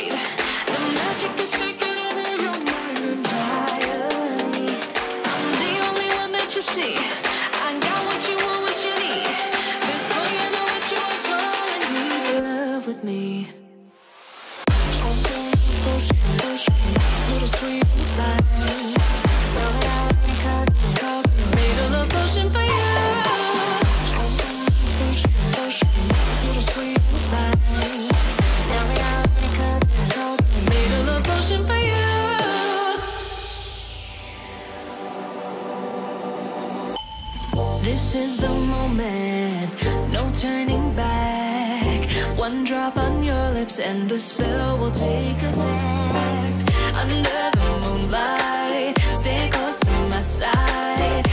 Breathe. This is the moment, no turning back. One drop on your lips and the spell will take effect. Under the moonlight, stay close to my side.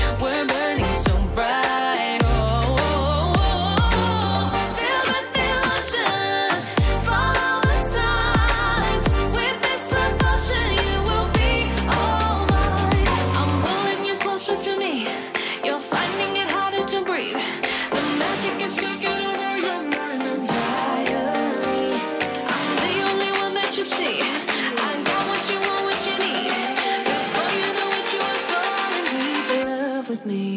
Me.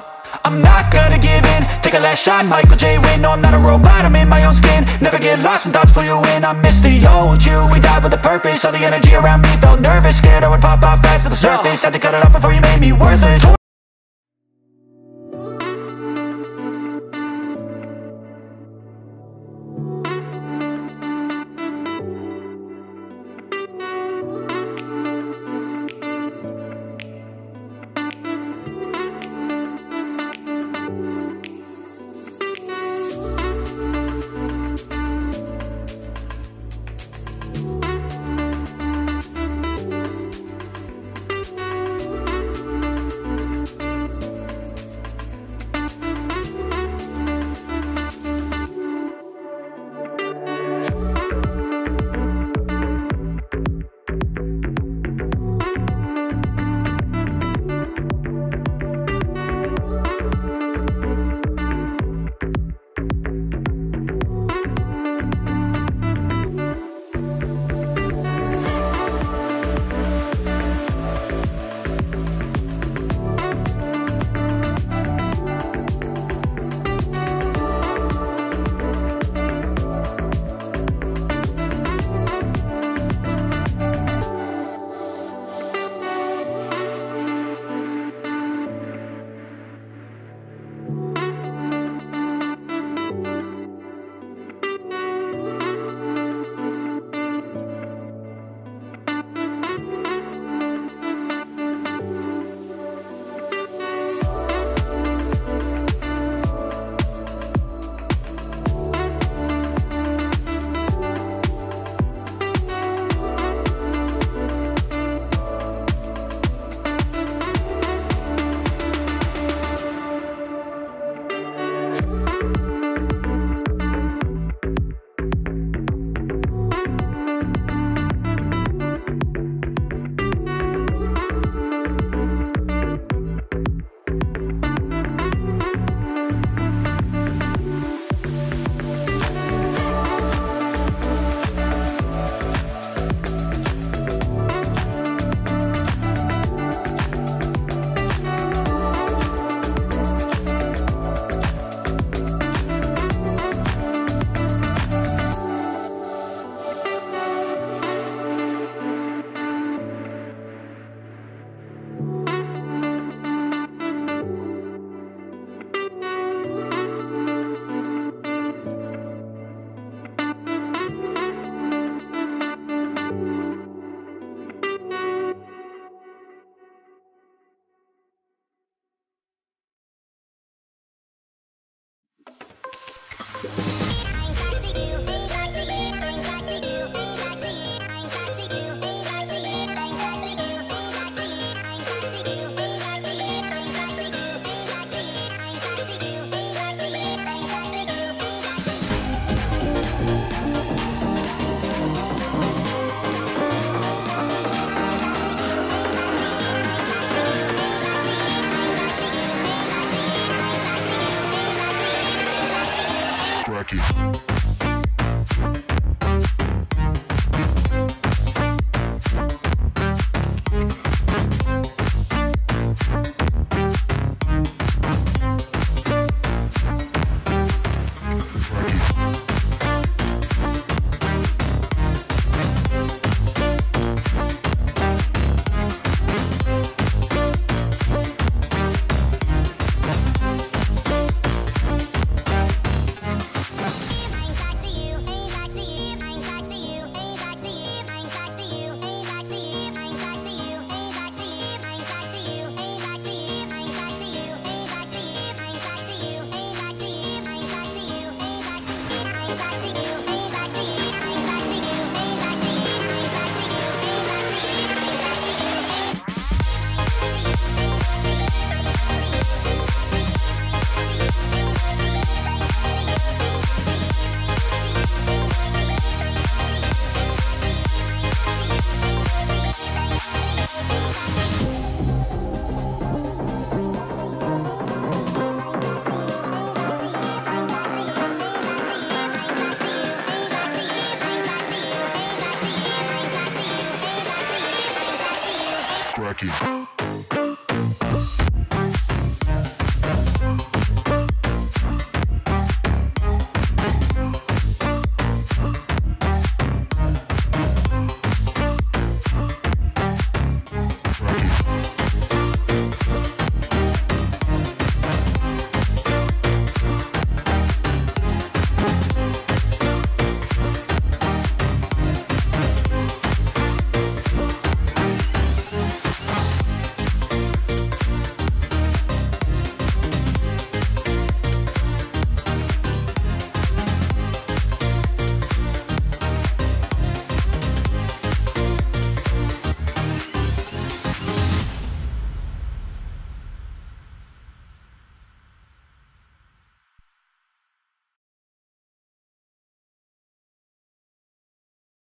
I'm not gonna give in. Take a last shot, Michael J. Win No, I'm not a robot, I'm in my own skin. Never get lost when thoughts pull you in. I miss the old you, we died with a purpose. All the energy around me felt nervous. Scared I would pop off fast to the surface. Had to cut it off before you made me worthless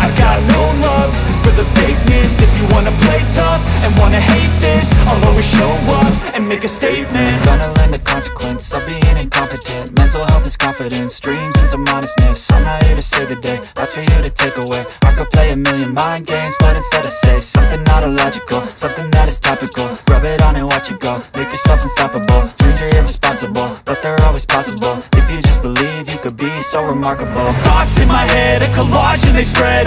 I got no love for the fakeness. If you wanna play tough and wanna hate this I'll always show up and make a statement. I'm Gonna learn the consequence of being incompetent. Mental health is confidence, dreams and some honestness I'm not here to save the day, that's for you to take away. I could play a million mind games, but instead I say Something not illogical, something that is topical. Rub it on and watch it go, make yourself unstoppable. Dreams are irresponsible, but they're always possible. If you just believe, you could be so remarkable. Thoughts in my head, a collage and they spread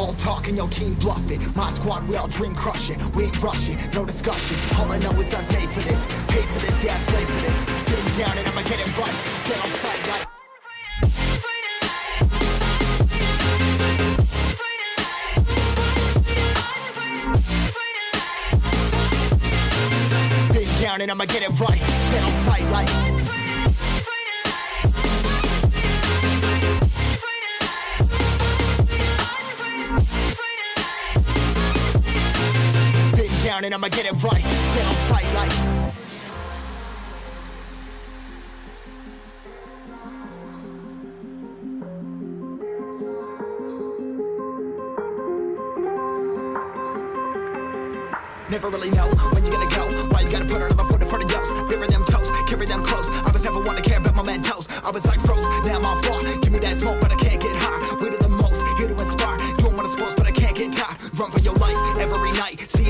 All talk and your team bluff it. My squad, we all dream crushing. We ain't rushing, no discussion. All I know is us made for this. Paid for this, yeah, slave for this. Been down and I'ma get it right. Get on sight like. Been down and I'ma get it right. Get on sight like. Down down and I'ma get it right. On sight like. Never really know when you're gonna go. Why you gotta put another foot in front of yours? Bury them toes, carry them close. I was never one to care about my mentos. I was like froze, now I'm on floor. Give me that smoke, but I can't get high. We do the most, here to inspire. Doing what I'm supposed, but I can't get tired. Run for your life every night.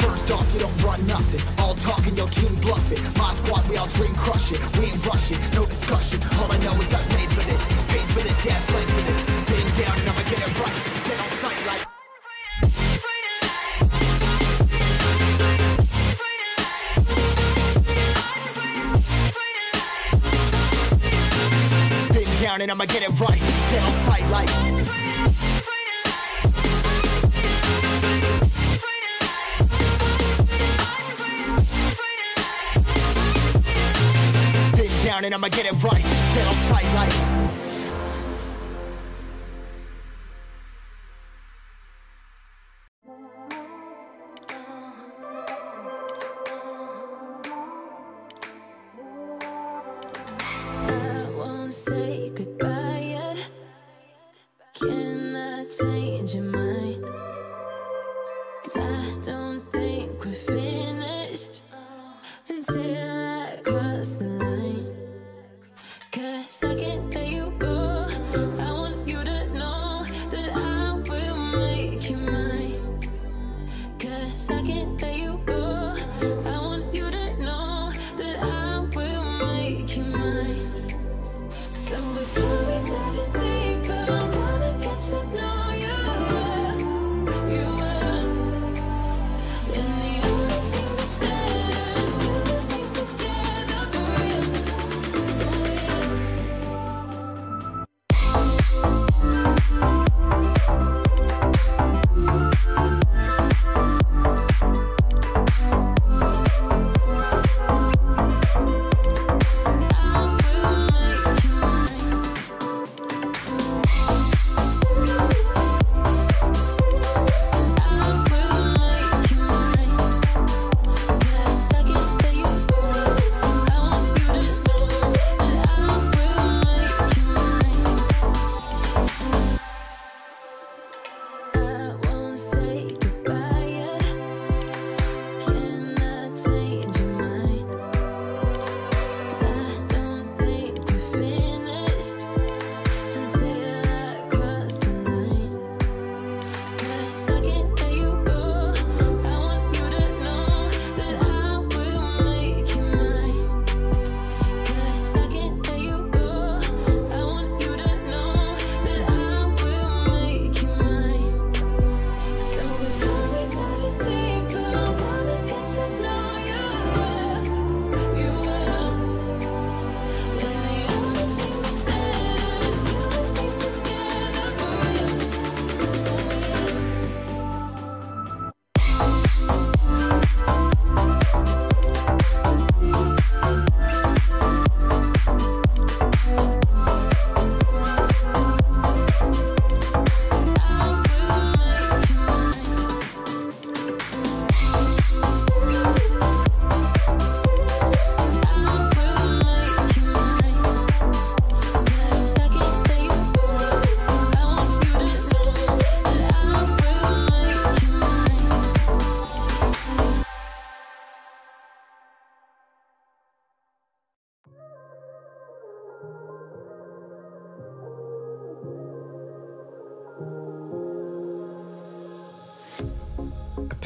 First off, you don't run nothing. All talking, your team bluffing. My squad, we all dream crushing. We ain't rushing, no discussion. All I know is I made for this. Paid for this, yeah, slave for this. Been down and I'ma get it right. Dead on sight, like. Down and I'ma get it right. Dead on sight, like. Down and I'ma get it right. Dead on sight, like. Say goodbye yet. Can I change your mind?